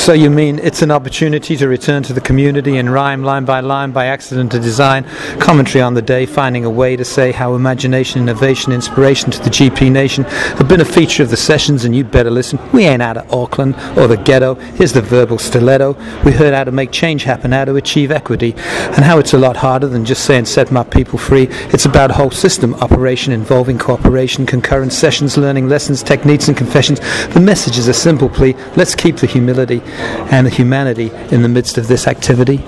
So you mean it's an opportunity to return to the community and rhyme line by line by accident to design commentary on the day, finding a way to say how imagination, innovation, inspiration to the GP nation have been a feature of the sessions, and you better listen. We ain't out of Auckland or the ghetto. Here's the verbal stiletto. We heard how to make change happen, how to achieve equity, and how it's a lot harder than just saying set my people free. It's about whole system operation involving cooperation, concurrent sessions, learning lessons, techniques, and confessions. The message is a simple plea let's keep the humility and the humanity in the midst of this activity.